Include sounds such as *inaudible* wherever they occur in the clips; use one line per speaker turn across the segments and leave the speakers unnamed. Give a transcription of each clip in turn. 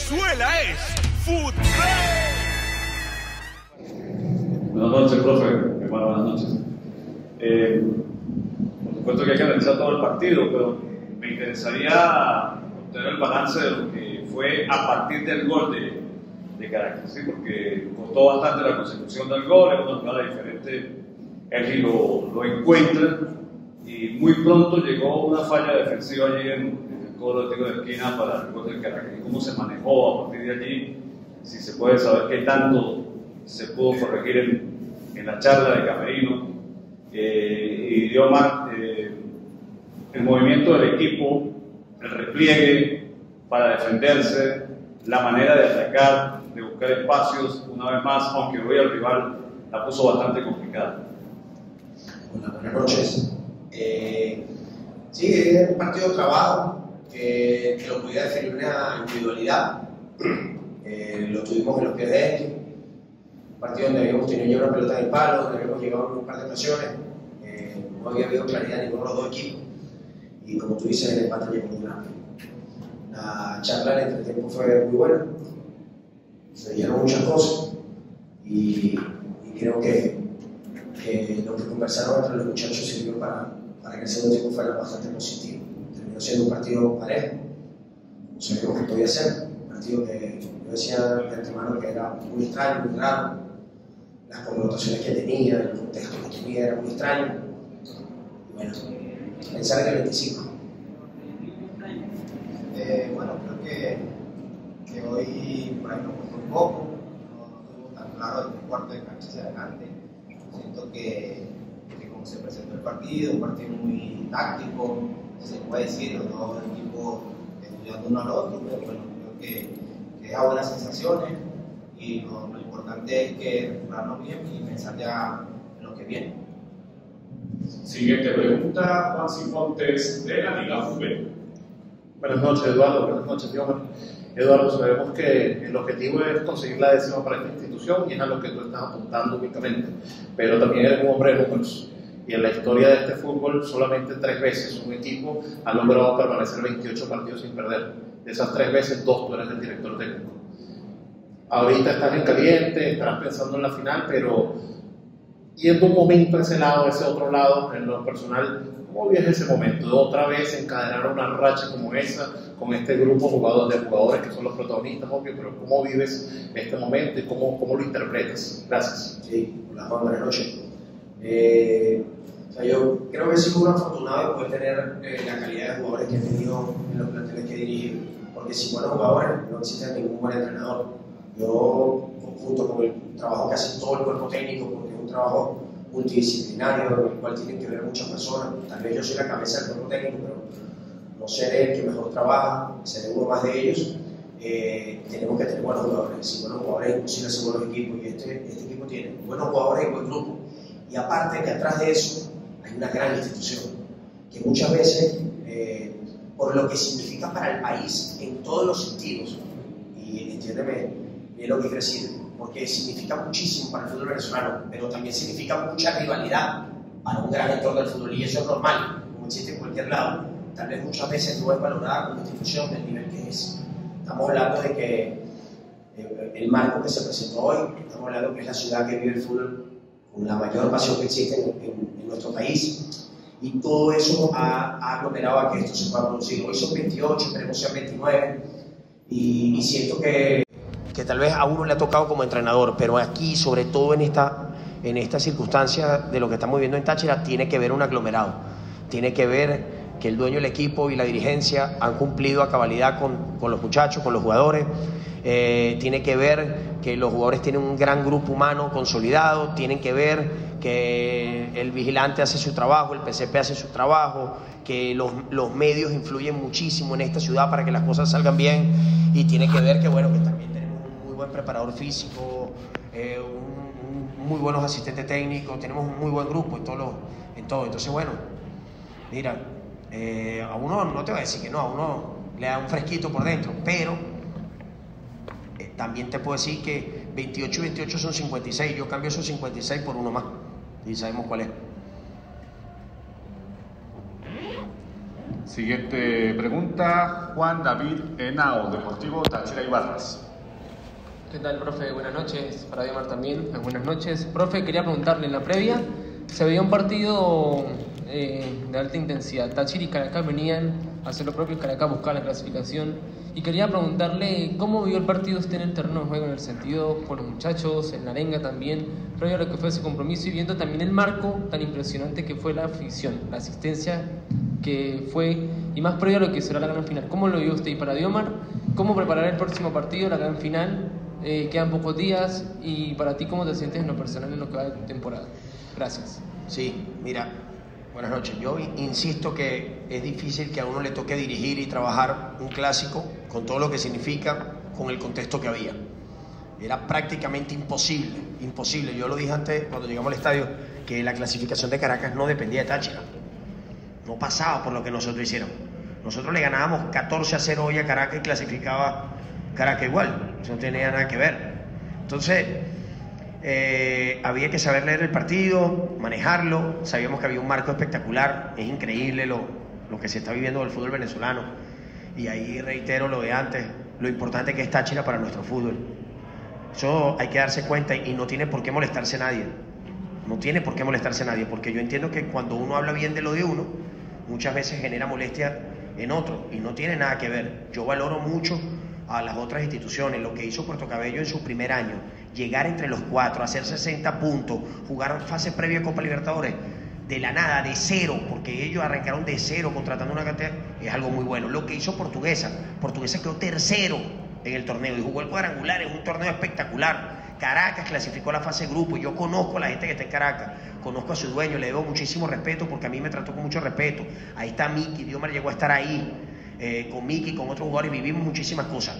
Venezuela es fútbol.
Buenas noches, profe. Bueno, buenas noches. Eh, por supuesto que hay que analizar todo el partido, pero me interesaría obtener el balance de lo que fue a partir del gol de, de Caracas, ¿sí? porque costó bastante la consecución del gol, es una jugada diferente, él lo, lo encuentra y muy pronto llegó una falla defensiva allí en, el cobro de tiro de esquina para el Caracas. ¿Y cómo se manejó a partir de allí? Si se puede saber qué tanto se pudo corregir en, en la charla de Camerino eh, y dio más eh, el movimiento del equipo, el repliegue para defenderse, la manera de atacar, de buscar espacios, una vez más, aunque hoy el rival la puso bastante complicada.
Hola, buenas noches. Eh, sí, es un partido de trabajo que, que lo podía definir una individualidad. *clears throat* Eh, lo tuvimos en los pies de. Un partido donde habíamos tenido ya una pelota el palo, donde habíamos llegado en un par de ocasiones. Eh, no había habido claridad ninguno de los dos equipos. Y como tú dices, el empate llegó muy rápido. La charla en el entretiempo fue muy buena. Se dijeron muchas cosas. Y, creo que que lo que conversaron entre los muchachos sirvió para, para que el segundo tiempo fuera bastante positivo. Siendo un partido parejo, sabíamos que podía ser, un partido que yo decía de antemano que era muy extraño, muy raro, las connotaciones que tenía, el contexto que tenía era muy extraño. Y bueno, pensar en el 25.
Eh, bueno, creo que, que hoy por ahí nos costó un poco, no, tuvimos tan claro el cuarto de cancha hacia adelante. Siento que, que como se presentó el partido, un partido muy táctico, se puede decir, los dos equipos estudiando uno al otro, pero bueno, creo que, que deja buenas sensaciones y lo, lo importante es que recuperarnos bien y pensar ya en lo que viene.
Siguiente pregunta, Juan Cifontes de la Liga Fútbol.
Buenas noches, Eduardo. Buenas noches, Diomar. Eduardo, sabemos que el objetivo es conseguir la décima para esta institución y es a lo que tú estás apuntando únicamente, pero también eres un hombre de números. Y en la historia de este fútbol, solamente tres veces un equipo ha logrado permanecer 28 partidos sin perder. De esas tres veces, dos tú eres el director técnico. Ahorita estás en caliente, estarás pensando en la final, pero yendo un momento a ese lado, a ese otro lado, en lo personal, ¿cómo vives ese momento? De otra vez encadenar una racha como esa, con este grupo jugador, de jugadores que son los protagonistas, obvio, pero ¿cómo vives este momento y cómo, cómo lo interpretas? Gracias.
Sí, hola buenas noches. Eh, o sea, yo creo que he sido un afortunado de poder tener eh, la calidad de jugadores que he tenido en los planteles que he dirigido, porque sin buenos jugadores no existe ningún buen entrenador. Yo, junto con el trabajo que hace todo el cuerpo técnico, porque es un trabajo multidisciplinario, en el cual tienen que ver muchas personas, tal vez yo soy la cabeza del cuerpo técnico, pero no seré el que mejor trabaja, seré uno más de ellos. Eh, tenemos que tener buenos jugadores, sin buenos jugadores es imposible hacer buenos equipos, y este, este equipo tiene buenos jugadores y buen grupo. Y aparte que atrás de eso hay una gran institución, que muchas veces, eh, por lo que significa para el país en todos los sentidos, y entiéndeme bien lo que quiero decir, porque significa muchísimo para el fútbol venezolano, pero también significa mucha rivalidad para un gran entorno del fútbol, y eso es normal, como existe en cualquier lado. Tal vez muchas veces no es valorada como institución del nivel que es. Estamos hablando de que eh, el marco que se presentó hoy, estamos hablando que es la ciudad que vive el fútbol con la mayor pasión que existe en, en, en nuestro país. Y todo eso ha, aglomerado a que esto se pueda producir. Hoy son 28, esperemos sean 29. Y, y siento que, que tal vez a uno le ha tocado como entrenador, pero aquí, sobre todo en esta, en esta circunstancia de lo que estamos viviendo en Táchira, tiene que ver un aglomerado. Tiene que ver que el dueño del equipo y la dirigencia han cumplido a cabalidad con, con los muchachos, con los jugadores. Eh, tiene que ver que los jugadores tienen un gran grupo humano consolidado, tienen que ver que el vigilante hace su trabajo, el PCP hace su trabajo, que los, los, medios influyen muchísimo en esta ciudad para que las cosas salgan bien y tiene que ver que, bueno, que también tenemos un muy buen preparador físico, eh, un, muy buenos asistentes técnicos, tenemos un muy buen grupo en todo. Entonces, bueno, mira, eh, a uno, no te voy a decir que no, a uno le da un fresquito por dentro, pero también te puedo decir que 28 y 28 son 56, yo cambio esos 56 por uno más, y sabemos cuál es.
Siguiente pregunta, Juan David Henao, Deportivo Táchira y Barras.
¿Qué tal, profe? Buenas noches. Para Diomar también, buenas noches. Profe, quería preguntarle en la previa, se veía un partido eh, de alta intensidad. Táchira y Caracas venían a hacer lo propio, Caracas buscaba la clasificación. Y quería preguntarle cómo vio el partido usted en el terreno de juego, en el sentido con los muchachos, en la arenga también, previo a lo que fue ese compromiso y viendo también el marco tan impresionante que fue la afición, la asistencia que fue, y más previo a lo que será la gran final. ¿Cómo lo vio usted? Y para Diomar, ¿cómo preparar el próximo partido, la gran final? Eh, quedan pocos días y para ti, ¿cómo te sientes en lo personal en lo que va de temporada? Gracias.
Sí, mira, buenas noches. Yo insisto que es difícil que a uno le toque dirigir y trabajar un clásico con todo lo que significa, con el contexto que había. Era prácticamente imposible, imposible. Yo lo dije antes cuando llegamos al estadio, que la clasificación de Caracas no dependía de Táchira. No pasaba por lo que nosotros hicieron. Nosotros le ganábamos 14 a 0 hoy a Caracas y clasificaba Caracas igual. Eso no tenía nada que ver. Entonces, eh, había que saber leer el partido, manejarlo. Sabíamos que había un marco espectacular. Es increíble lo, lo que se está viviendo del fútbol venezolano. Y ahí reitero lo de antes, lo importante que es Táchira para nuestro fútbol. Eso hay que darse cuenta y no tiene por qué molestarse nadie. No tiene por qué molestarse nadie, porque yo entiendo que cuando uno habla bien de lo de uno, muchas veces genera molestia en otro y no tiene nada que ver. Yo valoro mucho a las otras instituciones, lo que hizo Puerto Cabello en su primer año, llegar entre los cuatro, hacer 60 puntos, jugar fase previa de Copa Libertadores, de la nada, de cero, porque ellos arrancaron de cero contratando una cantidad, es algo muy bueno. Lo que hizo Portuguesa, Portuguesa quedó tercero en el torneo y jugó el cuadrangular, es un torneo espectacular. Caracas clasificó la fase grupo, yo conozco a la gente que está en Caracas, conozco a su dueño, le debo muchísimo respeto porque a mí me trató con mucho respeto. Ahí está Miki, Dios llegó a estar ahí, eh, con Miki, con otros jugadores, vivimos muchísimas cosas.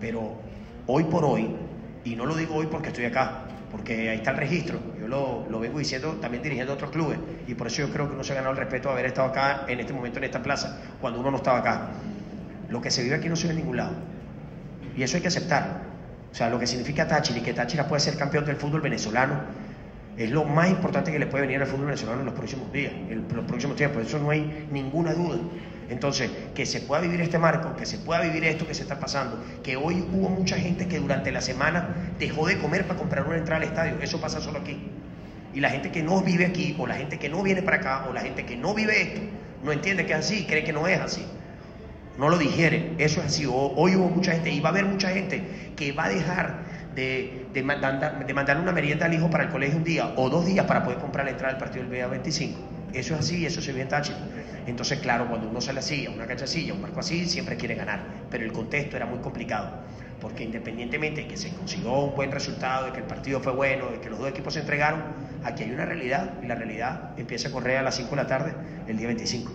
Pero hoy por hoy, y no lo digo hoy porque estoy acá, porque ahí está el registro, yo lo, lo vengo diciendo también dirigiendo otros clubes, y por eso yo creo que uno se ha ganado el respeto de haber estado acá en este momento, en esta plaza, cuando uno no estaba acá. Lo que se vive aquí no se ve en ningún lado. Y eso hay que aceptar. O sea, lo que significa Táchira y que Táchira puede ser campeón del fútbol venezolano es lo más importante que le puede venir al fútbol venezolano en los próximos días, en los próximos tiempos. Eso no hay ninguna duda. Entonces, que se pueda vivir este marco, que se pueda vivir esto que se está pasando, que hoy hubo mucha gente que durante la semana dejó de comer para comprar una entrada al estadio, eso pasa solo aquí. Y la gente que no vive aquí, o la gente que no viene para acá, o la gente que no vive esto, no entiende que es así, cree que no es así no lo digiere. Eso es así. Hoy hubo mucha gente y va a haber mucha gente que va a dejar de, de, mandar, de mandarle una merienda al hijo para el colegio un día o dos días para poder comprar la entrada del partido del BA25. Eso es así eso se ve en Táchira. Entonces, claro, cuando uno se así, a una cachacilla, un marco así, siempre quiere ganar. Pero el contexto era muy complicado. Porque independientemente de que se consiguió un buen resultado, de que el partido fue bueno, de que los dos equipos se entregaron, aquí hay una realidad y la realidad empieza a correr a las 5 de la tarde el día 25.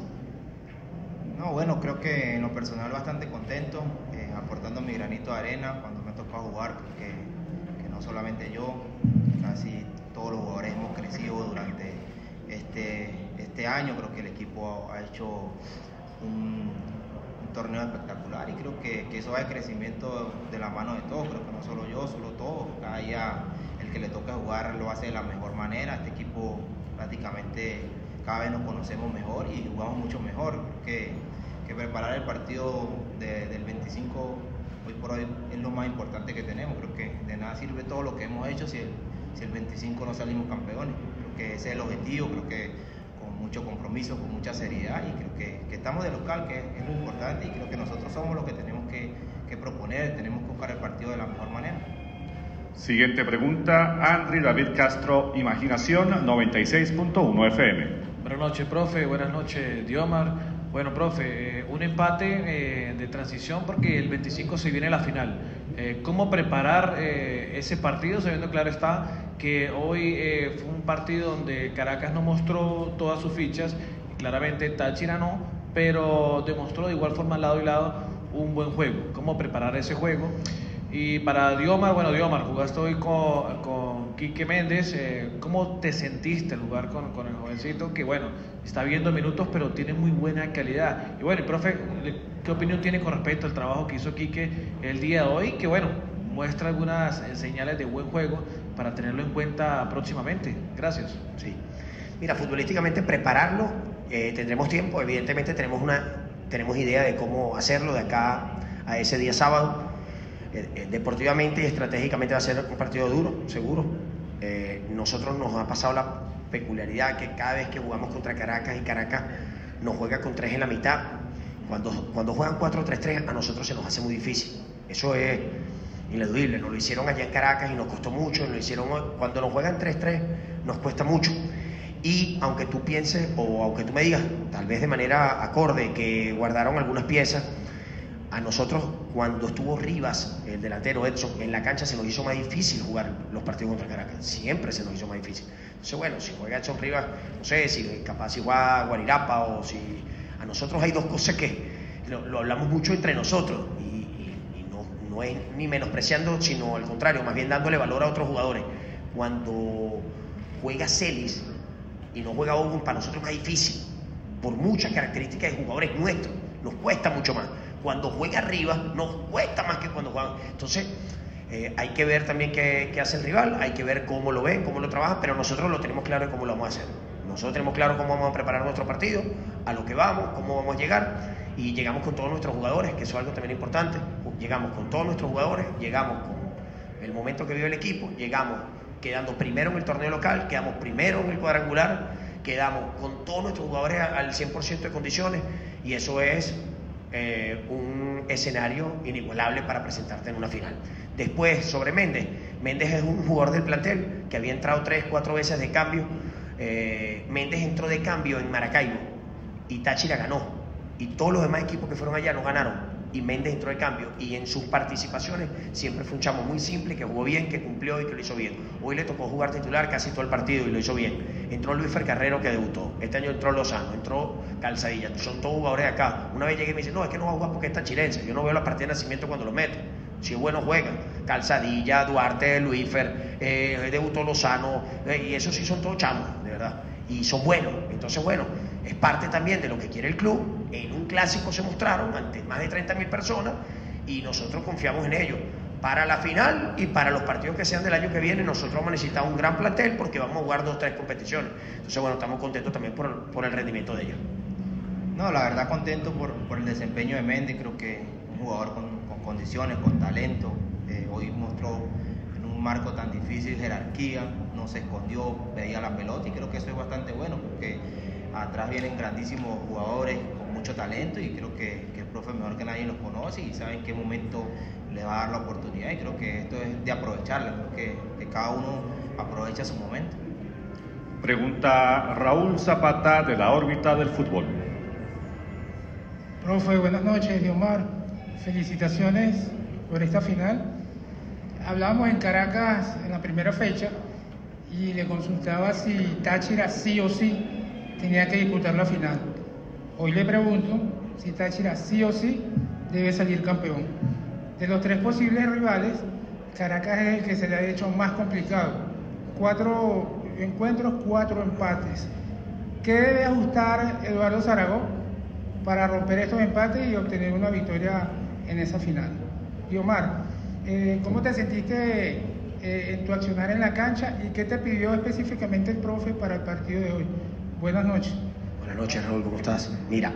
No, bueno, creo que en lo personal bastante contento, eh, aportando mi granito de arena cuando me tocó jugar, porque que no solamente yo, casi todos los jugadores hemos crecido durante este, este año, creo que el equipo ha hecho un, torneo espectacular y creo que, eso va de crecimiento de la mano de todos, creo que no solo yo, solo todos, cada día el que le toca jugar lo hace de la mejor manera, este equipo prácticamente cada vez nos conocemos mejor y jugamos mucho mejor. que, que preparar el partido de, del 25 hoy por hoy es lo más importante que tenemos. Creo que de nada sirve todo lo que hemos hecho si el, si el 25 no salimos campeones. Creo que ese es el objetivo, creo que mucho compromiso, con mucha seriedad y creo que, que estamos de local, que es, es, muy importante y creo que nosotros somos los que tenemos que, que proponer, tenemos que buscar el partido de la mejor manera.
Siguiente pregunta, Andri David Castro, Imaginación 96.1 FM.
Buenas noches, profe. Buenas noches, Diomar. Bueno, profe, un empate eh, de transición porque el 25 se viene la final. Eh, ¿Cómo preparar eh, ese partido? Sabiendo, claro está, que hoy eh, fue un partido donde Caracas no mostró todas sus fichas, claramente Táchira no, pero demostró de igual forma lado y lado un buen juego. ¿Cómo preparar ese juego? Y para Diomar, bueno, Diomar, jugaste hoy con, con Quique Méndez. Eh, ¿Cómo te sentiste al jugar con, con, el jovencito? Que bueno, está viendo minutos, pero tiene muy buena calidad. Y bueno, el profe, ¿qué opinión tiene con respecto al trabajo que hizo Quique el día de hoy? Que bueno, muestra algunas señales de buen juego para tenerlo en cuenta próximamente. Gracias.
Sí. Mira, futbolísticamente prepararlo, eh, tendremos tiempo. Evidentemente tenemos una tenemos idea de cómo hacerlo de acá a ese día sábado. Eh, eh, deportivamente y estratégicamente va a ser un partido duro, seguro. Eh, nosotros nos ha pasado la peculiaridad que cada vez que jugamos contra Caracas y Caracas nos juega con tres en la mitad, cuando, cuando juegan 4-3-3 a nosotros se nos hace muy difícil. Eso es ineludible. Nos lo hicieron allá en Caracas y nos costó mucho. Nos lo hicieron cuando nos juegan 3-3 nos cuesta mucho. Y aunque tú pienses o aunque tú me digas, tal vez de manera acorde, que guardaron algunas piezas, a nosotros cuando estuvo Rivas, el delantero Edson, en la cancha se nos hizo más difícil jugar los partidos contra Caracas. Siempre se nos hizo más difícil. Entonces, bueno, si juega Edson Rivas, no sé, si capaz igual Guarirapa o si... A nosotros hay dos cosas que lo, hablamos mucho entre nosotros no, es ni menospreciando, sino al contrario, más bien dándole valor a otros jugadores. Cuando juega Celis, y no juega Ogun, para nosotros es difícil, por muchas características de jugadores nuestros, nos cuesta mucho más. Cuando juega arriba, nos cuesta más que cuando juegan. Entonces, eh, hay que ver también qué, hace el rival, hay que ver cómo lo ven, cómo lo trabajan, pero nosotros lo tenemos claro de cómo lo vamos a hacer. Nosotros tenemos claro cómo vamos a preparar nuestro partido, a lo que vamos, cómo vamos a llegar, y llegamos con todos nuestros jugadores, que eso es algo también importante. Llegamos con todos nuestros jugadores, llegamos con el momento que vive el equipo, llegamos quedando primero en el torneo local, quedamos primero en el cuadrangular, quedamos con todos nuestros jugadores al 100% de condiciones y eso es eh, un escenario inigualable para presentarte en una final. Después, sobre Méndez, Méndez es un jugador del plantel que había entrado tres, cuatro veces de cambio. Eh, Méndez entró de cambio en Maracaibo y Táchira ganó. Y todos los demás equipos que fueron allá no ganaron y Méndez entró de cambio y en sus participaciones siempre fue un chamo muy simple, que jugó bien, que cumplió y que lo hizo bien. Hoy le tocó jugar titular casi todo el partido y lo hizo bien. Entró Luis Fercarrero que debutó, este año entró Lozano, entró Calzadilla, son todos jugadores de acá. Una vez llegué y me dice, no, es que no va a jugar porque está chilense, yo no veo la partida de nacimiento cuando lo mete. Si es bueno juega. Calzadilla, Duarte, Luisfer, eh, debutó Lozano, eh, y esos sí son todos chamos, de verdad. Y son buenos. Entonces, bueno, es parte también de lo que quiere el club. En un clásico se mostraron ante más de 30.000 personas y nosotros confiamos en ellos. Para la final y para los partidos que sean del año que viene, nosotros vamos a necesitar un gran plantel porque vamos a jugar dos o tres competiciones. Entonces, bueno, estamos contentos también por, el rendimiento de ellos.
No, la verdad contento por, el desempeño de Méndez, creo que un jugador con, condiciones, con talento. Eh, hoy mostró en un marco tan difícil jerarquía, no se escondió, veía la pelota y creo que eso es bastante bueno porque atrás vienen grandísimos jugadores con mucho talento y creo que, el profe mejor que nadie los conoce y sabe en qué momento le va a dar la oportunidad y creo que esto es de aprovecharla, creo que, cada uno aprovecha su momento.
Pregunta Raúl Zapata de la órbita del fútbol.
Profe, buenas noches, Diomar. Felicitaciones por esta final. Hablábamos en Caracas en la primera fecha y le consultaba si Táchira sí o sí tenía que disputar la final. Hoy le pregunto si Táchira sí o sí debe salir campeón. De los tres posibles rivales, Caracas es el que se le ha hecho más complicado. Cuatro encuentros, cuatro empates. ¿Qué debe ajustar Eduardo Zaragoza para romper estos empates y obtener una victoria en esa final? Y Omar, eh, ¿cómo te sentiste eh, en tu accionar en la cancha y qué te pidió específicamente el profe para el partido de hoy? Buenas noches.
Buenas noches, Raúl, ¿cómo estás? Mira,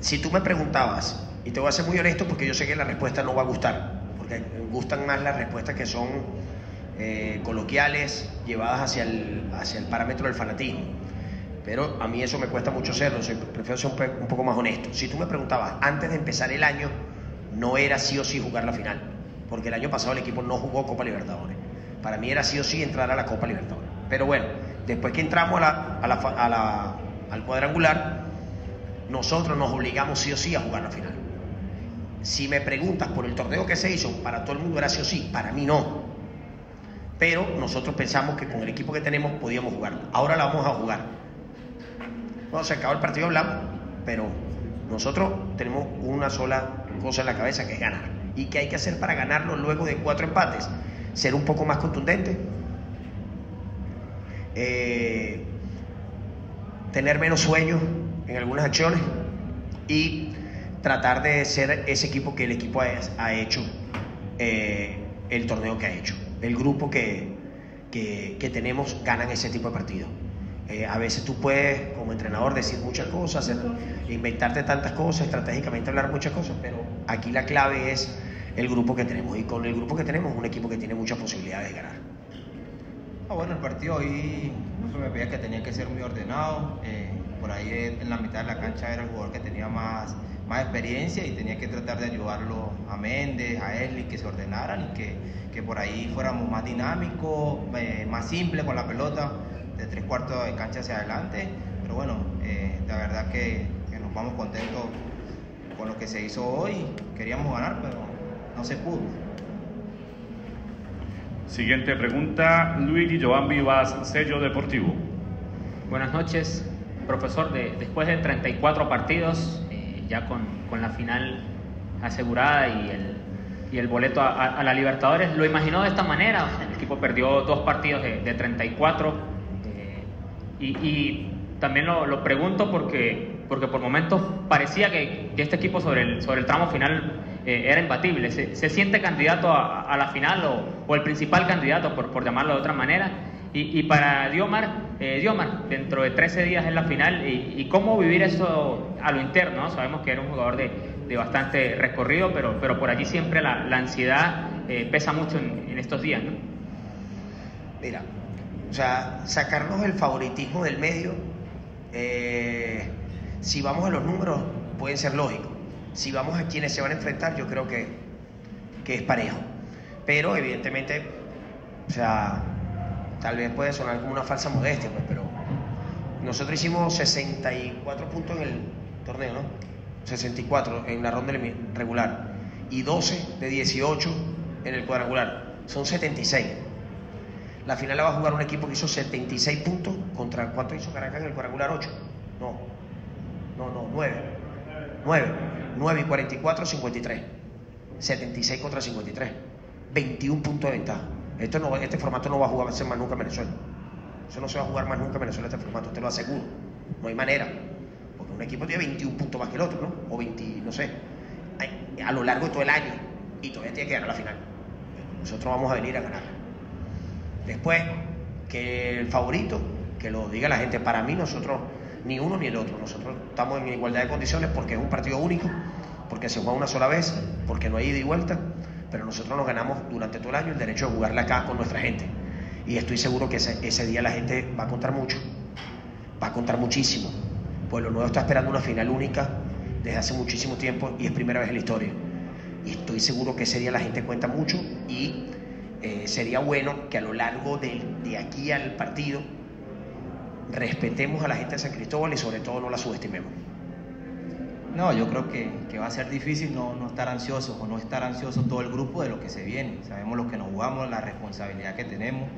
si tú me preguntabas, y te voy a ser muy honesto porque yo sé que la respuesta no va a gustar, porque gustan más las respuestas que son eh, coloquiales, llevadas hacia el, hacia el parámetro del fanatismo. Pero a mí eso me cuesta mucho hacerlo, prefiero ser un, un poco más honesto. Si tú me preguntabas, antes de empezar el año, no era sí o sí jugar la final, porque el año pasado el equipo no jugó Copa Libertadores. Para mí era sí o sí entrar a la Copa Libertadores. Pero bueno, después que entramos al cuadrangular, nosotros nos obligamos sí o sí a jugar la final. Si me preguntas por el torneo que se hizo, para todo el mundo era sí o sí, para mí no. Pero nosotros pensamos que con el equipo que tenemos podíamos jugar. Ahora la vamos a jugar. Cuando se acaba el partido hablamos, pero nosotros tenemos una sola cosa en la cabeza que es ganar. ¿Y qué hay que hacer para ganarlo luego de cuatro empates? Ser un poco más contundente, eh, tener menos sueños en algunas acciones y tratar de ser ese equipo que el equipo ha, hecho eh, el torneo que ha hecho. El grupo que, que, tenemos ganan ese tipo de partidos. Eh, a veces tú puedes, como entrenador, decir muchas cosas, inventarte tantas cosas, estratégicamente hablar muchas cosas, pero aquí la clave es el grupo que tenemos. Y con el grupo que tenemos, un equipo que tiene muchas posibilidades de ganar.
Ah, bueno, el partido hoy no me veía que tenía que ser muy ordenado. eh, por ahí en la mitad de la cancha era el jugador que tenía más, más experiencia y tenía que tratar de ayudarlo a Méndez, a Esli, que se ordenaran y que, que por ahí fuéramos más dinámicos, eh, más simples con la pelota, de tres cuartos de cancha hacia adelante. Pero bueno, eh, la verdad que nos vamos contentos con lo que se hizo hoy. Queríamos ganar, pero no se pudo.
Siguiente pregunta, Luigi Joan Vivas, sello deportivo.
Buenas noches, profesor. De- después de 34 partidos, eh, ya con, con la final asegurada y el, y el boleto a, la Libertadores, ¿lo imaginó de esta manera? El equipo perdió dos partidos de, de 34 eh, y, y también lo, lo pregunto porque, porque por momentos parecía que, que este equipo sobre el, sobre el tramo final eh, era imbatible. ¿Se, se siente candidato a, la final o, o el principal candidato, por, por llamarlo de otra manera? Y, y para Diomar, eh, Diomar, dentro de 13 días es la final, y, cómo vivir eso a lo interno, ¿no? Sabemos que era un jugador de, de bastante recorrido, pero, pero por allí siempre la, la ansiedad eh, pesa mucho en, estos días, ¿no?
Mira, o sea, sacarnos el favoritismo del medio, si vamos a los números, pueden ser lógicos. Si vamos a quienes se van a enfrentar, yo creo que, que es parejo. Pero evidentemente, o sea, tal vez puede sonar como una falsa modestia, pues, pero nosotros hicimos 64 puntos en el torneo, ¿no? 64 en la ronda regular y 12 de 18 en el cuadrangular. Son 76. La final la va a jugar un equipo que hizo 76 puntos contra ¿cuánto hizo Caracas en el cuadrangular? 8. No. No, no, 9. 9. 9 y 44, 53. 76 contra 53. 21 puntos de ventaja. Esto no, este formato no va a jugarse más nunca en Venezuela. Eso no se va a jugar más nunca en Venezuela, este formato, te lo aseguro. No hay manera. Porque un equipo tiene 21 puntos más que el otro, ¿no? O 20, no sé. A lo largo de todo el año. Y todavía tiene que ganar la final. Nosotros vamos a venir a ganar. Después, que el favorito, que lo diga la gente, para mí nosotros, ni uno ni el otro, nosotros estamos en igualdad de condiciones porque es un partido único, porque se juega una sola vez, porque no hay ida y vuelta, pero nosotros nos ganamos durante todo el año el derecho de jugarla acá con nuestra gente. Y estoy seguro que ese, ese día la gente va a contar mucho, va a contar muchísimo. Pueblo Nuevo está esperando una final única desde hace muchísimo tiempo y es primera vez en la historia. Y estoy seguro que ese día la gente cuenta mucho y eh, sería bueno que a lo largo de, de aquí al partido respetemos a la gente de San Cristóbal y sobre todo no la subestimemos.
No, yo creo que, va a ser difícil no, estar ansiosos o no estar ansiosos todo el grupo de lo que se viene. Sabemos lo que nos jugamos, la responsabilidad que tenemos,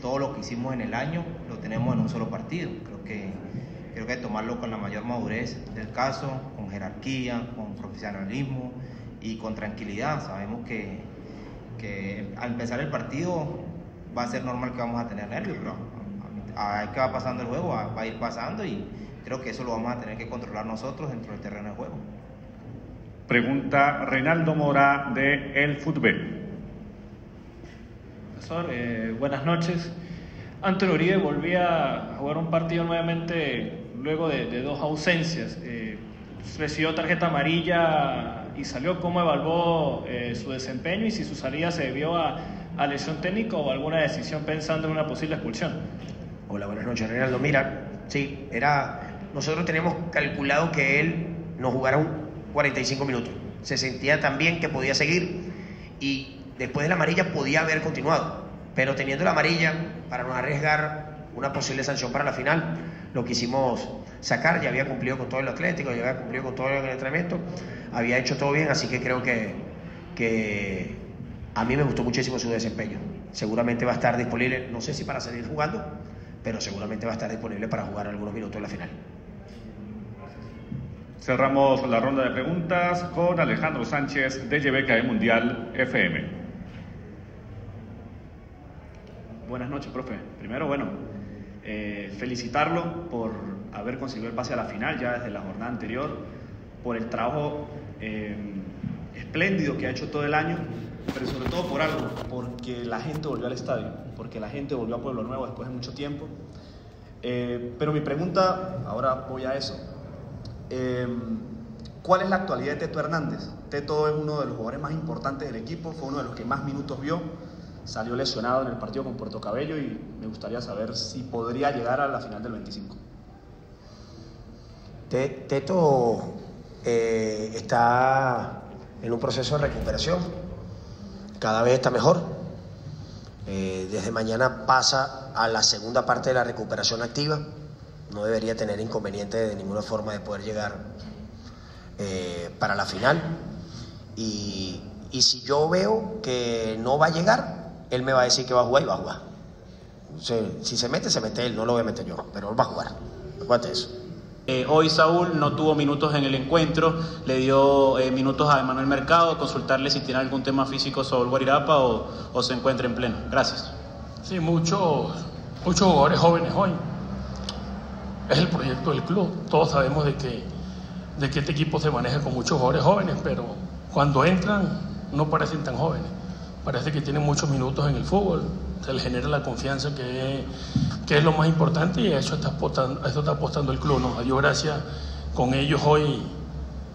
todo lo que hicimos en el año lo tenemos en un solo partido. Creo que, tomarlo con la mayor madurez del caso, con jerarquía, con profesionalismo y con tranquilidad. Sabemos que, que al empezar el partido va a ser normal que vamos a tener nervios, pero a, a que va pasando el juego, va, va a ir pasando y creo que eso lo vamos a tener que controlar nosotros dentro del terreno de juego.
Pregunta Reinaldo Mora de El Fútbol.
Profesor, eh, buenas noches. Antonio Uribe volvía a jugar un partido nuevamente luego de, de dos ausencias. Eh, recibió tarjeta amarilla y salió. ¿Cómo evaluó eh, su desempeño y si su salida se debió a, a lesión técnica o alguna decisión pensando en una posible expulsión?
Hola, buenas noches, Reinaldo. Mira, sí, era. Nosotros teníamos calculado que él no jugara un 45 minutos. Se sentía tan bien que podía seguir y después de la amarilla podía haber continuado. Pero teniendo la amarilla, para no arriesgar una posible sanción para la final, lo quisimos sacar. Ya había cumplido con todo el Atlético, ya había cumplido con todo el entrenamiento, había hecho todo bien, así que creo que a mí me gustó muchísimo su desempeño. Seguramente va a estar disponible, no sé si para seguir jugando, pero seguramente va a estar disponible para jugar algunos minutos en la final.
Cerramos la ronda de preguntas con Alejandro Sánchez de YBKE Mundial FM.
Buenas noches, profe. Primero, bueno, eh, felicitarlo por haber conseguido el pase a la final ya desde la jornada anterior, por el trabajo eh, espléndido que ha hecho todo el año, pero sobre todo por algo, porque la gente volvió al estadio, porque la gente volvió a Pueblo Nuevo después de mucho tiempo.
Eh, pero mi pregunta, ahora voy a eso. Eh, ¿Cuál es la actualidad de Teto Hernández? Teto es uno de los jugadores más importantes del equipo, fue uno de los que más minutos vio, salió lesionado en el partido con Puerto Cabello y me gustaría saber si podría llegar a la final del 25.
Teto eh, está en un proceso de recuperación, cada vez está mejor. Eh, desde mañana pasa a la segunda parte de la recuperación activa, no debería tener inconveniente de ninguna forma de poder llegar eh, para la final. Y, si yo veo que no va a llegar, él me va a decir que va a jugar y va a jugar. Sea, si se mete, se mete él, no lo voy a meter yo, pero él va a jugar. Acuérdate eso.
Eh, hoy Saúl no tuvo minutos en el encuentro, le dio eh, minutos a Emanuel Mercado, consultarle si tiene algún tema físico sobre Guarirapa o, o, se encuentra en pleno. Gracias.
Sí, muchos, muchos jugadores jóvenes hoy. Es el proyecto del club. Todos sabemos de que, de que este equipo se maneja con muchos jugadores jóvenes, pero cuando entran no parecen tan jóvenes. Parece que tienen muchos minutos en el fútbol, se les genera la confianza que, que es lo más importante y a eso está apostando, eso está apostando el club. ¿no? A Dios gracias, con ellos hoy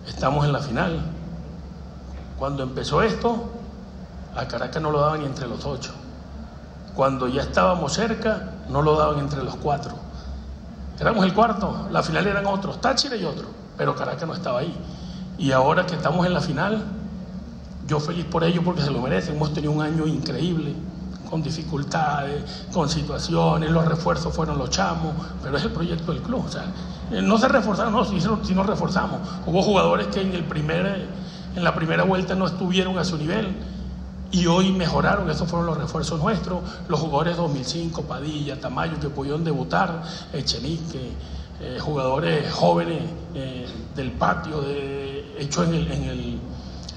estamos en la final. Cuando empezó esto, a Caracas no lo daban entre los ocho. Cuando ya estábamos cerca, no lo daban entre los cuatro. Éramos el cuarto, la final eran otros, Táchira y otros, pero Caracas no estaba ahí. Y ahora que estamos en la final, yo feliz por ello porque se lo merecen. Hemos tenido un año increíble, con dificultades, con situaciones, los refuerzos fueron los chamos, pero es el proyecto del club. Sea, no se reforzaron, no, sí, sí nos reforzamos. Hubo jugadores que en, el primer, en la primera vuelta no estuvieron a su nivel y hoy mejoraron, esos fueron los refuerzos nuestros, los jugadores 2005, Padilla, Tamayo, que pudieron debutar, Echenique, eh, jugadores jóvenes eh, del patio, de, el,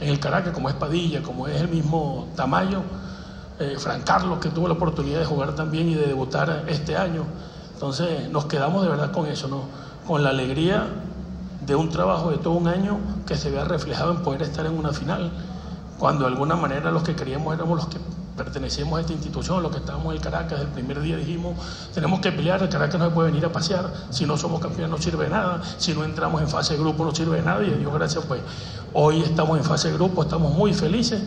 en el Caracas, como es Padilla, como es el mismo Tamayo, eh, Fran Carlos, que tuvo la oportunidad de jugar también y de debutar este año. Entonces nos quedamos de verdad con eso, con la alegría de un trabajo de todo un año que se vea reflejado en poder estar en una final, cuando de alguna manera los que queríamos éramos los que pertenecíamos a esta institución, los que estábamos en Caracas, el primer día dijimos, tenemos que pelear, el Caracas no se puede venir a pasear, si no somos campeones no sirve de nada, si no entramos en fase de grupo no sirve de nada, y Dios gracias, pues hoy estamos en fase de grupo, estamos muy felices,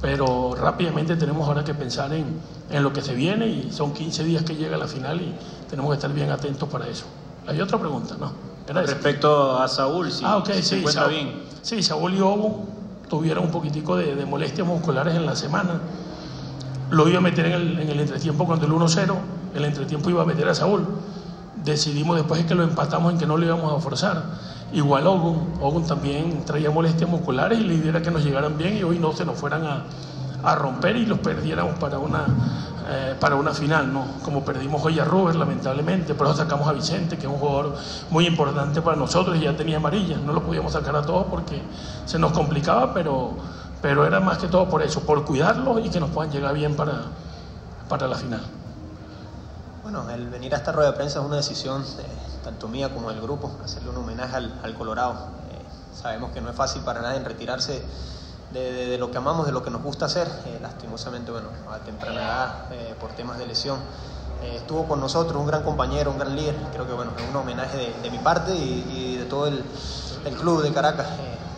pero rápidamente tenemos ahora que pensar en, en, lo que se viene y son 15 días que llega la final y tenemos que estar bien atentos para eso. Hay otra pregunta, ¿no?
¿Era Respecto a Saúl, sí.
Ah, ok, sí, Saúl, bien. Sí, Saúl y Obo tuvieron un poquitico de, de, molestias musculares en la semana. Lo iba a meter en el, en el entretiempo cuando el 1-0, el entretiempo iba a meter a Saúl. Decidimos después de que lo empatamos en que no lo íbamos a forzar. Igual Ogun, Ogun también traía molestias musculares y le diera que nos llegaran bien y hoy no se nos fueran a, a romper y los perdiéramos para una, eh, para una final, ¿no? Como perdimos hoy a Robert, lamentablemente, por eso sacamos a Vicente, que es un jugador muy importante para nosotros y ya tenía amarilla, no lo podíamos sacar a todos porque se nos complicaba, pero, pero era más que todo por eso, por cuidarlos y que nos puedan llegar bien para, para la final.
Bueno, el venir a esta rueda de prensa es una decisión de, tanto mía como del grupo, hacerle un homenaje al, al Colorado. Eh, sabemos que no es fácil para nadie retirarse de, de, de, lo que amamos, de lo que nos gusta hacer. Eh, lastimosamente, bueno, a temprana edad, eh, por temas de lesión, eh, estuvo con nosotros, un gran compañero, un gran líder. Creo que, bueno, es un homenaje de, de mi parte y, y, de todo el, el club de Caracas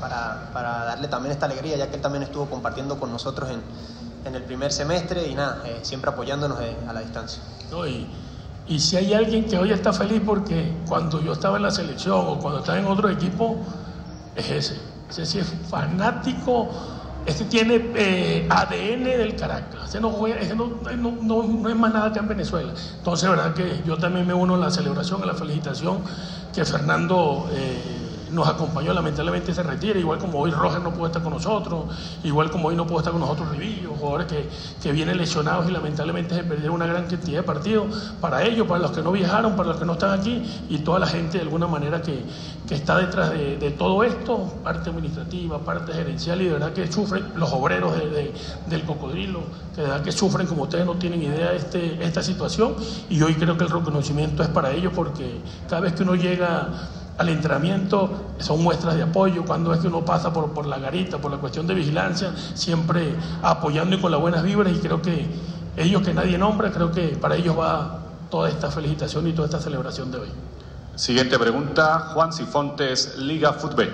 para, para, darle también esta alegría, ya que él también estuvo compartiendo con nosotros en, en el primer semestre y nada, siempre apoyándonos a la distancia.
No, y si hay alguien que hoy está feliz porque cuando yo estaba en la selección o cuando estaba en otro equipo, es ese. Ese sí es fanático, ese tiene eh, ADN del Caracas, ese, no, juega, ese no, no, no, no, es más nada que en Venezuela. Entonces, verdad que yo también me uno a la celebración, a la felicitación que Fernando eh, nos acompañó, lamentablemente se retira, igual como hoy Roger no puede estar con nosotros, igual como hoy no puede estar con nosotros Rivillo, jugadores que, que vienen lesionados y lamentablemente se perdieron una gran cantidad de partidos para ellos, para los que no viajaron, para los que no están aquí y toda la gente de alguna manera que, que está detrás de, todo esto, parte administrativa, parte gerencial y de verdad que sufren los obreros de, de, del cocodrilo, que de verdad que sufren como ustedes no tienen idea de este, esta situación y hoy creo que el reconocimiento es para ellos porque cada vez que uno llega al entrenamiento son muestras de apoyo, cuando es que uno pasa por, por la garita, por la cuestión de vigilancia, siempre apoyando y con las buenas vibras y creo que ellos que nadie nombra, creo que para ellos va, toda esta felicitación y toda esta celebración de hoy.
Siguiente pregunta, Juan Sifontes, Liga Fútbol.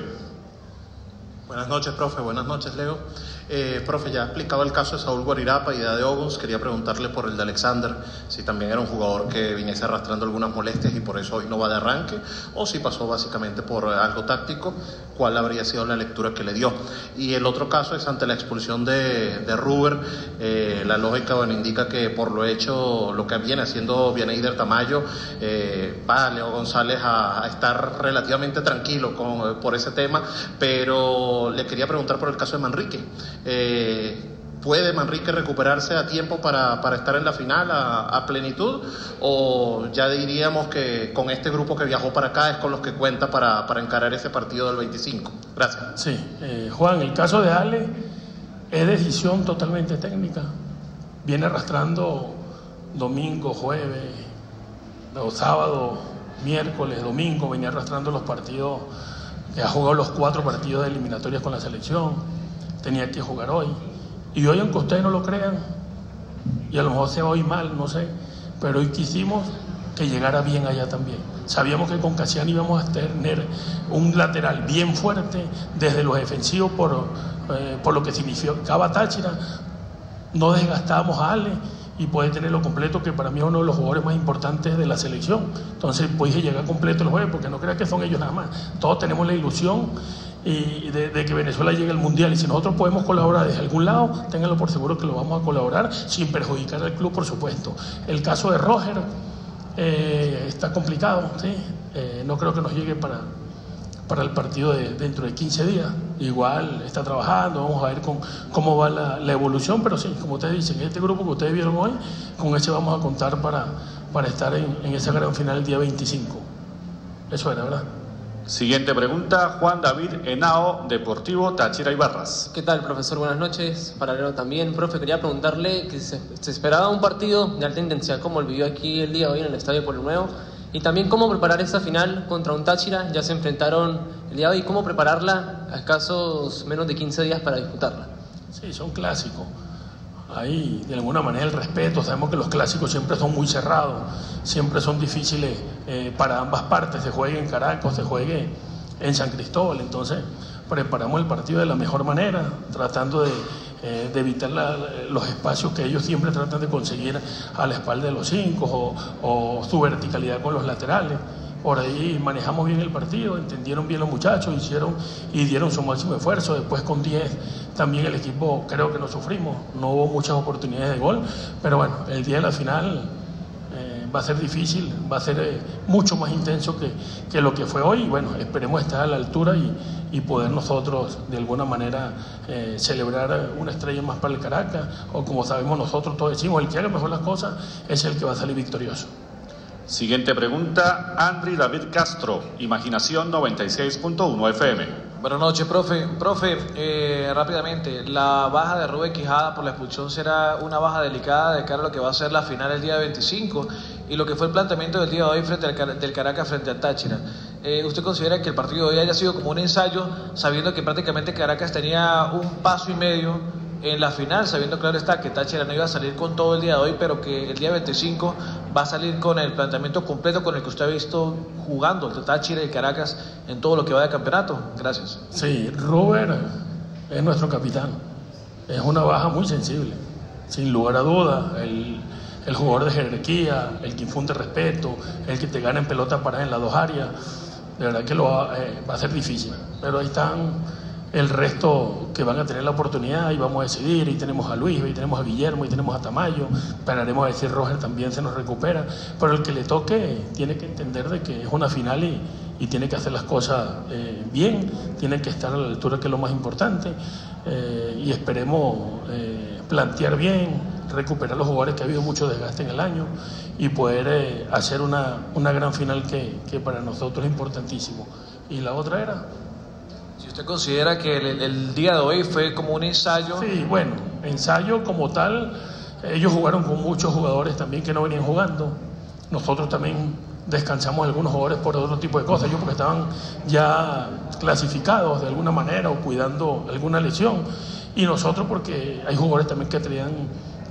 Buenas noches, profe. Buenas noches, Leo. Eh, profe, ya ha explicado el caso de Saúl Guarirapa y de Oguns. Quería preguntarle por el de Alexander, si también era un jugador que viniese arrastrando algunas molestias y por eso hoy no va de arranque, o si pasó básicamente por algo táctico, cuál habría sido la lectura que le dio. Y el otro caso es ante la expulsión de, de Ruber. Eh, la lógica bueno, indica que por lo hecho, lo que viene haciendo Bieneider Tamayo, eh, va Leo González a, a estar relativamente tranquilo con, por ese tema, pero le quería preguntar por el caso de Manrique. Eh, ¿Puede Manrique recuperarse a tiempo para, para estar en la final a, a, plenitud? ¿O ya diríamos que con este grupo que viajó para acá es con los que cuenta para, para encarar ese partido del 25? Gracias.
Sí, eh, Juan, el caso de Ale es decisión totalmente técnica. Viene arrastrando domingo, jueves, sábado, miércoles, domingo, venía arrastrando los partidos, ha jugado los cuatro partidos de eliminatorias con la selección, tenía que jugar hoy. Y hoy, aunque ustedes no lo crean, y a lo mejor se va hoy mal, no sé, pero hoy quisimos que llegara bien allá también. Sabíamos que con Casiani íbamos a tener un lateral bien fuerte desde los defensivos por, eh, por lo que significaba Táchira. No desgastábamos a Ale y puede tenerlo completo, que para mí es uno de los jugadores más importantes de la selección. Entonces, pues llegar completo el jueves, porque no creas que son ellos nada más. Todos tenemos la ilusión y de, que Venezuela llegue al Mundial. Y si nosotros podemos colaborar desde algún lado, ténganlo por seguro que lo vamos a colaborar sin perjudicar al club, por supuesto. El caso de Roger eh, está complicado, ¿sí? Eh, no creo que nos llegue para, para el partido de dentro de 15 días. Igual está trabajando, vamos a ver con, cómo va la, la, evolución, pero sí, como ustedes dicen, este grupo que ustedes vieron hoy, con ese vamos a contar para, para estar en, en esa gran final el día 25. Eso era, ¿verdad?
Siguiente pregunta, Juan David Henao, Deportivo Táchira y Barras.
¿Qué tal, profesor? Buenas noches. Paralelo también. Profe, quería preguntarle que se, se, esperaba un partido de alta intensidad como el vivió aquí el día de hoy en el Estadio Pueblo Nuevo. Y también cómo preparar esa final contra un Táchira. Ya se enfrentaron el día de hoy. ¿Cómo prepararla a escasos menos de 15 días para disputarla?
Sí, son clásicos. Ahí, de alguna manera, el respeto. Sabemos que los clásicos siempre son muy cerrados, siempre son difíciles eh, para ambas partes. Se juegue en Caracas, se juegue en San Cristóbal. Entonces, preparamos el partido de la mejor manera, tratando de, eh, evitar los espacios que ellos siempre tratan de conseguir a la espalda de los cinco o su verticalidad con los laterales por ahí manejamos bien el partido, entendieron bien los muchachos, hicieron y dieron su máximo esfuerzo. Después con 10 también el equipo creo que no sufrimos, no hubo muchas oportunidades de gol, pero bueno, el día de la final eh, va a ser difícil, va a ser eh, mucho más intenso que, que, lo que fue hoy. Y bueno, esperemos estar a la altura y, y poder nosotros de alguna manera eh, celebrar una estrella más para el Caracas, o como sabemos nosotros todos decimos, el que haga mejor las cosas es el que va a salir victorioso.
Siguiente pregunta, Andri David Castro, Imaginación 96.1 FM.
Buenas noches, profe. Profe, eh, rápidamente, ¿la baja de Rubén Quijada por la expulsión será una baja delicada de cara a lo que va a ser la final el día 25 y lo que fue el planteamiento del día de hoy frente al del Caracas frente al Táchira? Eh, ¿Usted considera que el partido de hoy haya sido como un ensayo, sabiendo que prácticamente Caracas tenía un paso y medio en la final, sabiendo claro está que Táchira no iba a salir con todo el día de hoy, pero que el día 25 va a salir con el planteamiento completo con el que usted ha visto jugando el Táchira y Caracas en todo lo que va de campeonato. Gracias.
Sí, Robert es nuestro capitán. Es una baja muy sensible, sin lugar a duda. El, jugador de jerarquía, el que infunde respeto, el que te gana en pelota para en las dos áreas. De verdad que lo va, eh, va a ser difícil. Pero ahí están el resto que van a tener la oportunidad y vamos a decidir, y tenemos a Luis, y tenemos a Guillermo, y tenemos a Tamayo, esperaremos a decir Roger también se nos recupera, pero el que le toque tiene que entender de que es una final y, tiene que hacer las cosas eh, bien, tiene que estar a la altura que es lo más importante, eh, y esperemos eh, plantear bien, recuperar los jugadores que ha habido mucho desgaste en el año y poder hacer una, una gran final que, que para nosotros es importantísimo. Y la otra era...
Usted considera que el, día de hoy fue como un ensayo.
Sí, bueno, ensayo como tal, ellos jugaron con muchos jugadores también que no venían jugando. Nosotros también descansamos algunos jugadores por otro tipo de cosas, ellos porque estaban ya clasificados de alguna manera o cuidando alguna lesión. Y nosotros porque hay jugadores también que tenían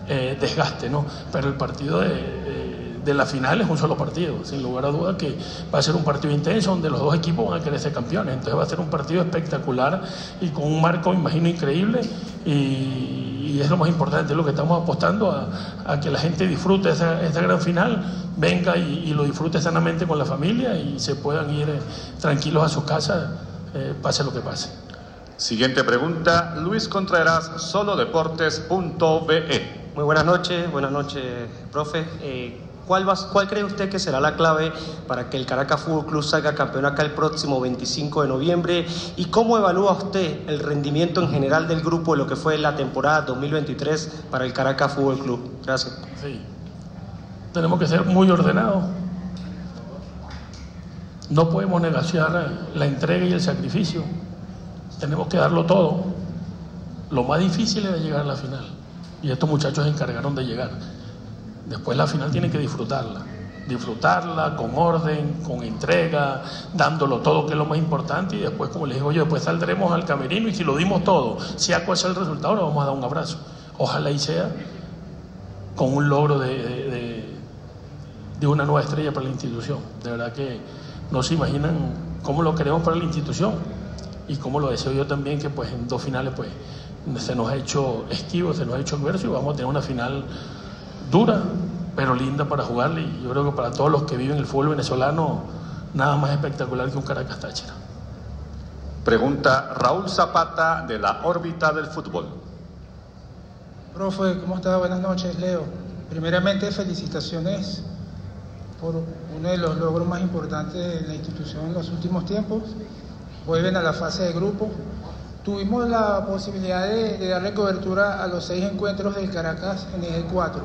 eh, desgaste, ¿no? Pero el partido de, de la final es un solo partido, sin lugar a duda que va a ser un partido intenso donde los dos equipos van a querer ser campeones, entonces va a ser un partido espectacular y con un marco, imagino, increíble y, es lo más importante, es lo que estamos apostando a, que la gente disfrute esa, esta gran final, venga y, lo disfrute sanamente con la familia y se puedan ir eh, tranquilos a sus casas, eh, pase lo que pase.
Siguiente pregunta, Luis Contreras, solodeportes.be.
Muy buenas noches, buenas noches, profe. Eh, ¿cuál, ¿Cuál cree usted que será la clave para que el Caracas Fútbol Club salga campeón acá el próximo 25 de noviembre? ¿Y cómo evalúa usted el rendimiento en general del grupo de lo que fue la temporada 2023 para el Caracas Fútbol Club? Gracias.
Sí. Tenemos que ser muy ordenados. No podemos negociar la entrega y el sacrificio tenemos que darlo todo. Lo más difícil era llegar a la final. Y estos muchachos se encargaron de llegar. Después la final tienen que disfrutarla. Disfrutarla con orden, con entrega, dándolo todo, que es lo más importante. Y después, como les digo yo, después saldremos al camerino y si lo dimos todo, sea cual sea el resultado, le vamos a dar un abrazo. Ojalá y sea con un logro de, de, de una nueva estrella para la institución. De verdad que no se imaginan cómo lo queremos para la institución y como lo deseo yo también, que pues en dos finales pues se nos ha hecho esquivo, se nos ha hecho adverso y vamos a tener una final dura, pero linda para jugarle y yo creo que para todos los que viven el fútbol venezolano, nada más espectacular que un Caracas Táchira.
Pregunta Raúl Zapata de la órbita del fútbol.
Profe, ¿cómo está? Buenas noches, Leo. Primeramente, felicitaciones por uno de los logros más importantes de la institución en los últimos tiempos vuelven a la fase de grupo. Tuvimos la posibilidad de, darle cobertura a los seis encuentros del Caracas en el 4.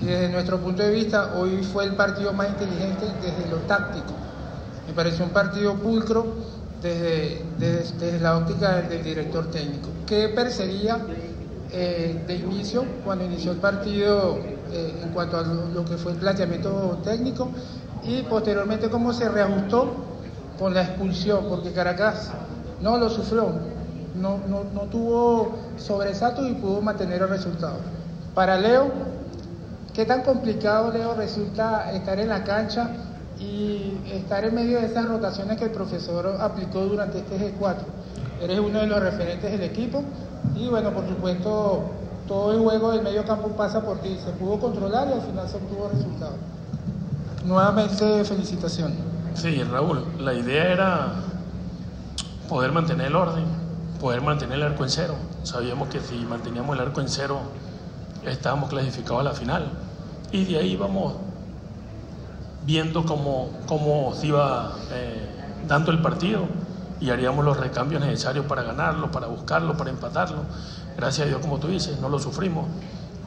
Desde nuestro punto de vista, hoy fue el partido más inteligente desde lo táctico. Me pareció un partido pulcro desde, la óptica del, director técnico. ¿Qué perseguía eh, de inicio, cuando inició el partido, eh, en cuanto a lo, que fue el planteamiento técnico? Y posteriormente cómo se reajustó con la expulsión, porque Caracas no lo sufrió, no, tuvo sobresalto y pudo mantener el resultado. Para Leo, ¿qué tan complicado, Leo, resulta estar en la cancha y estar en medio de esas rotaciones que el profesor aplicó durante este G4? Eres uno de los referentes del equipo y bueno, por supuesto, todo el juego del medio campo pasa por ti. Se pudo controlar y al final se obtuvo resultado. Nuevamente, felicitaciones.
Sí, Raúl, la idea era poder mantener el orden, poder mantener el arco en cero. Sabíamos que si manteníamos el arco en cero, estábamos clasificados a la final. Y de ahí íbamos viendo cómo, cómo se iba eh, dando el partido y haríamos los recambios necesarios para ganarlo, para buscarlo, para empatarlo. Gracias a Dios, como tú dices, no lo sufrimos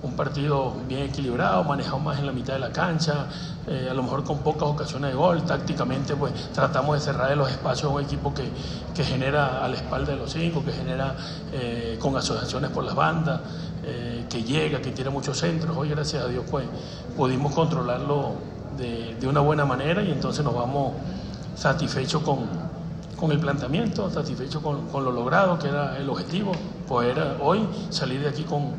un partido bien equilibrado, manejado más en la mitad de la cancha, eh, a lo mejor con pocas ocasiones de gol. Tácticamente, pues tratamos de cerrar los espacios a un equipo que, que, genera a la espalda de los cinco, que genera eh, con asociaciones por las bandas, eh, que llega, que tiene muchos centros. Hoy, gracias a Dios, pues pudimos controlarlo de, de una buena manera y entonces nos vamos satisfechos con, con el planteamiento, satisfechos con, con, lo logrado, que era el objetivo, poder hoy salir de aquí con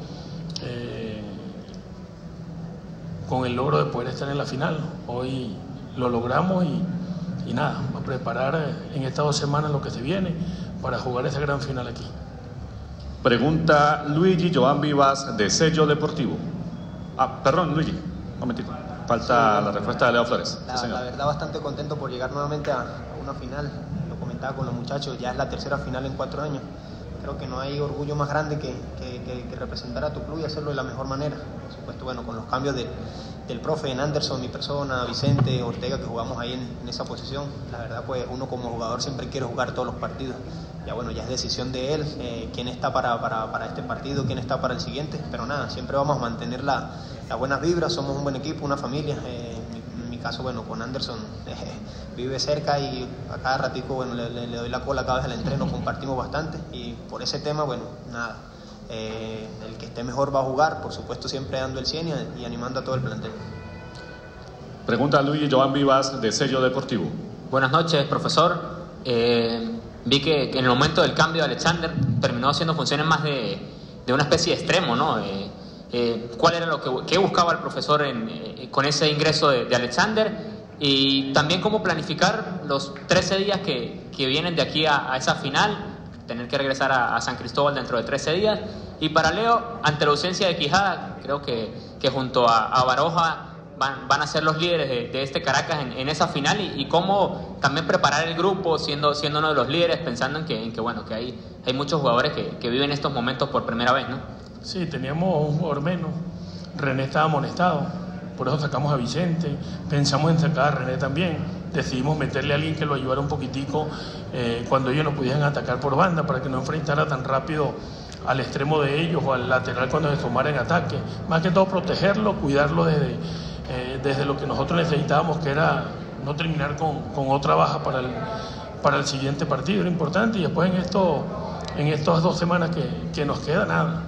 con el logro de poder estar en la final. Hoy lo logramos y, nada, a preparar eh, en estas dos semanas lo que se viene para jugar esa gran final aquí.
Pregunta Luigi Joan Vivas de Sello Deportivo. Ah, perdón, Luigi, un momentito. Falta la respuesta de Leo Flores.
La, verdad, bastante contento por llegar nuevamente a una final. Lo comentaba con los muchachos, ya es la tercera final en cuatro años creo que no hay orgullo más grande que, representar a tu club y hacerlo de la mejor manera. Por supuesto, bueno, con los cambios del profe en Anderson, mi persona, Vicente, Ortega, que jugamos ahí en, esa posición, la verdad, pues uno como jugador siempre quiere jugar todos los partidos. Ya bueno, ya es decisión de él eh, quién está para, para, este partido, quién está para el siguiente, pero nada, siempre vamos a mantener la, las buenas vibras, somos un buen equipo, una familia. Eh, caso, bueno, con Anderson *laughs* eh, vive cerca y a cada ratico, bueno, le, doy la cola cada vez al entreno, compartimos bastante y por ese tema, bueno, nada, eh, el que esté mejor va a jugar, por supuesto siempre dando el 100 y, animando a todo el plantel.
Pregunta a Luis Joan Vivas de Sello Deportivo.
Buenas noches, profesor. Eh, vi que, en el momento del cambio de Alexander terminó haciendo funciones más de, de una especie de extremo, ¿no? Eh, ¿Cuál era lo que, buscaba el profesor en, eh, con ese ingreso de, de, Alexander? Y también cómo planificar los 13 días que, que vienen de aquí a, a, esa final, tener que regresar a, a, San Cristóbal dentro de 13 días. Y para Leo, ante la ausencia de Quijada, creo que, que junto a, a Baroja van, van, a ser los líderes de, de este Caracas en, en esa final y, y, cómo también preparar el grupo siendo, siendo uno de los líderes, pensando en que, en que bueno, que hay, hay muchos jugadores que, que viven estos momentos por primera vez, ¿no?
Sí, teníamos un jugador menos. René estaba amonestado, por eso sacamos a Vicente. Pensamos en sacar a René también. Decidimos meterle a alguien que lo ayudara un poquitico eh, cuando ellos no pudieran atacar por banda para que no enfrentara tan rápido al extremo de ellos o al lateral cuando se tomara en ataque. Más que todo protegerlo, cuidarlo desde, eh, desde lo que nosotros necesitábamos, que era no terminar con, con otra baja para el, para el siguiente partido. Era importante y después en, esto, en estas dos semanas que, que nos queda nada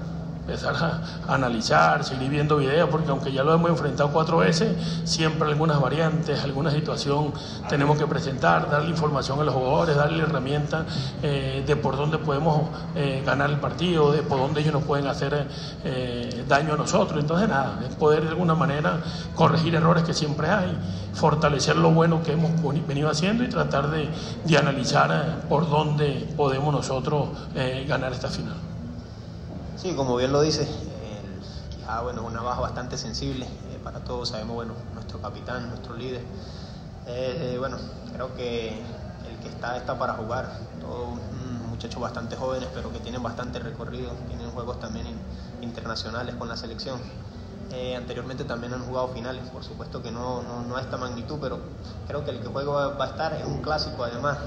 empezar a, analizar, seguir viendo videos, porque aunque ya lo hemos enfrentado cuatro veces, siempre algunas variantes, alguna situación tenemos que presentar, darle información a los jugadores, darle herramientas eh, de por dónde podemos eh, ganar el partido, de por dónde ellos nos pueden hacer eh, daño a nosotros. Entonces, nada, es poder de alguna manera corregir errores que siempre hay, fortalecer lo bueno que hemos venido haciendo y tratar de, de analizar por dónde podemos nosotros ganar esta final.
Sí, como bien lo dice, ah, bueno, una baja bastante sensible eh, para todos, sabemos, bueno, nuestro capitán, nuestro líder. Eh, bueno, creo que el que está está para jugar, todos mm, muchachos bastante jóvenes, pero que tienen bastante recorrido, tienen juegos también in, internacionales con la selección. Eh, anteriormente también han jugado finales, por supuesto que no, no, no, a esta magnitud, pero creo que el que juega va a estar, es un clásico además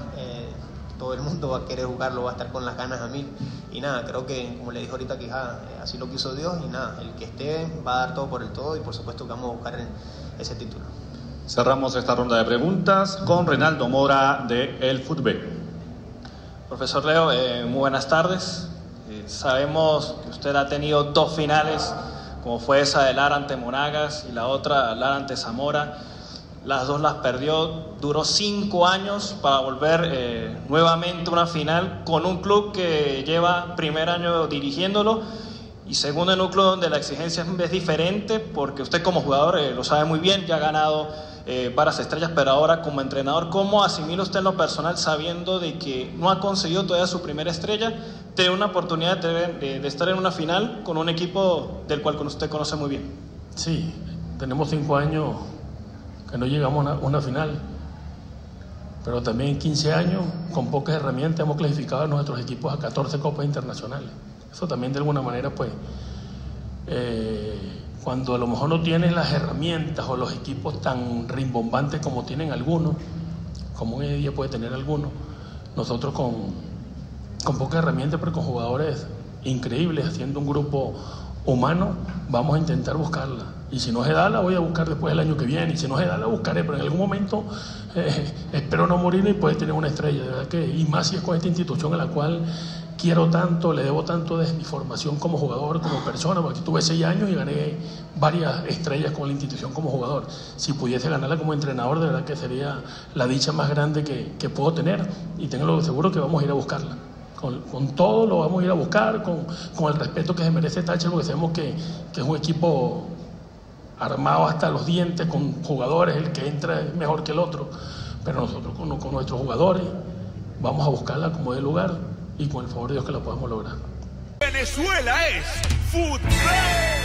todo el mundo va a querer jugarlo, va a estar con las ganas a mil. Y nada, creo que, como le dijo ahorita Quijada, así lo quiso Dios y nada, el que esté va a dar todo por el todo y por supuesto que vamos a buscar ese título.
Cerramos esta ronda de preguntas con Reinaldo Mora de El Fútbol.
Profesor Leo, eh, muy buenas tardes. Eh, sabemos que usted ha tenido dos finales, como fue esa de Lara ante Monagas y la otra Lara ante Zamora las dos las perdió, duró cinco años para volver eh, nuevamente a una final con un club que lleva primer año dirigiéndolo y segundo en un club donde la exigencia es diferente porque usted como jugador eh, lo sabe muy bien, ya ha ganado eh, varias estrellas, pero ahora como entrenador, ¿cómo asimila usted en lo personal sabiendo de que no ha conseguido todavía su primera estrella, tiene una oportunidad de, de, de estar en una final con un equipo del cual usted conoce muy bien?
Sí, tenemos cinco años que no llegamos a una, final. Pero también en 15 años, con pocas herramientas, hemos clasificado a nuestros equipos a 14 copas internacionales. Eso también de alguna manera, pues, eh, cuando a lo mejor no tienes las herramientas o los equipos tan rimbombantes como tienen algunos, como hoy día puede tener algunos, nosotros con, con pocas herramientas, pero con jugadores increíbles, haciendo un grupo humano, vamos a intentar buscarla. Y si no se da, la voy a buscar después del año que viene. Y si no se da, la buscaré, pero en algún momento eh, espero no morir y poder tener una estrella. De verdad que, y más si es con esta institución a la cual quiero tanto, le debo tanto de mi formación como jugador, como persona, porque tuve seis años y gané varias estrellas con la institución como jugador. Si pudiese ganarla como entrenador, de verdad que sería la dicha más grande que, que puedo tener y tengo seguro que vamos a ir a buscarla. Con, con, todo lo vamos a ir a buscar, con, con el respeto que se merece Táchira, porque sabemos que, que, es un equipo armado hasta los dientes, con jugadores, el que entra es mejor que el otro. Pero nosotros con, nuestros jugadores vamos a buscarla como de lugar y con el favor de Dios que la podamos lograr.
Venezuela es fútbol.